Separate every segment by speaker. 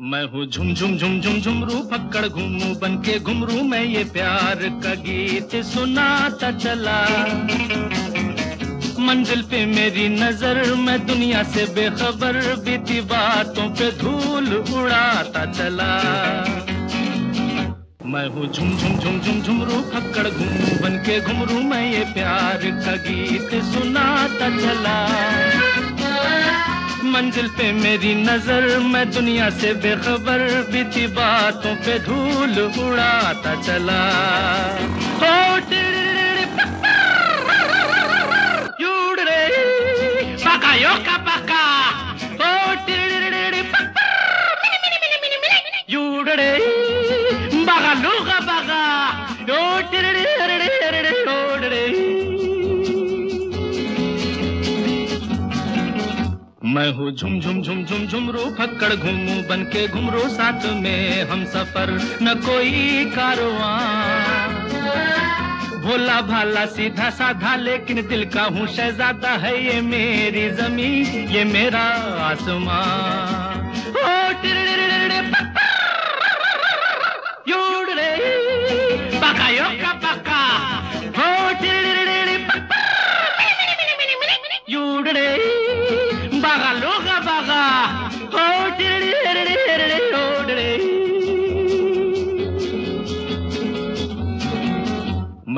Speaker 1: मैं हूँ झुम झुम झुम झुम झुमरू फक्कड़ घूमू, बन के घुमरू मैं ये प्यार का गीत सुनाता चला। मंजिल पे मेरी नज़र, मैं दुनिया से बेखबर बीती बातों पे धूल उड़ाता चला। मैं हूँ झुम झुम झुम झुम झुमरू, फक्कड़ घूमू बन के घुमरू, मैं ये प्यार का गीत सुनाता चला। मंजिल पे मेरी नज़र, मैं दुनिया से बेखबर बीती बातों पे धूल उड़ाता चला। मैं हूँ झुम झुम झुम झुम फक्कड़ घूमू बन के घुमरू साथ में हम सफ़र। न कोई कारवां। भोला भाला सीधा साधा, लेकिन दिल का हूँ शहजादा है, ये मेरी ज़मीन, ये मेरा आसमां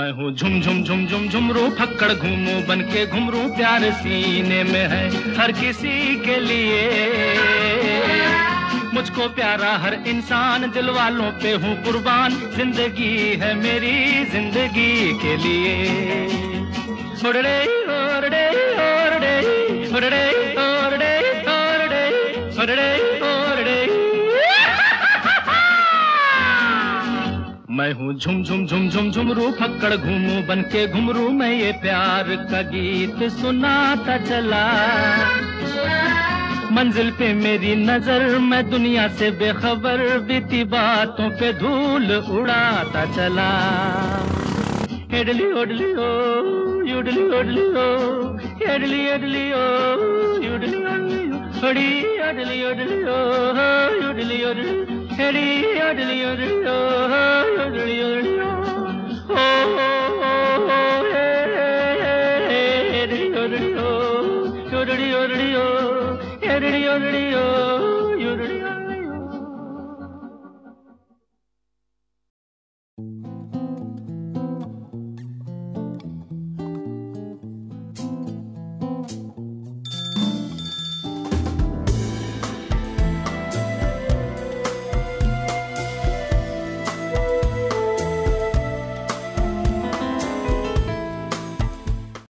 Speaker 1: मैं हूँ झुम झुम झुम झुम झुमरू, फक्कड़ घूमू बन के घुमरू, प्यार सीने में है हर किसी के लिए। मुझको प्यारा हर इंसान, दिल वालों पे हूँ कुर्बान, ज़िंदगी है मेरी ज़िंदगी के लिए। ओरडे मैं हूँ झुम झुम झुम झुम झुमरू फक्कड़ घूमू बन के घुमरू मैं ये प्यार का गीत सुनाता चला। मंजिल पे मेरी नज़र मैं दुनिया से बेखबर बीती बातों पे धूल उड़ाता चला। हेडली ओडली ओ, युडली ओडली ओ, हेडली ओडली ओ, युडली ओडली ओ ओडली ओडली ओ युडली ओडली Ödülü ödülü ödülü ödülü ödülü yodeliyor, yodeliyor, yodeliyor, yodeliyor, yodeliyor.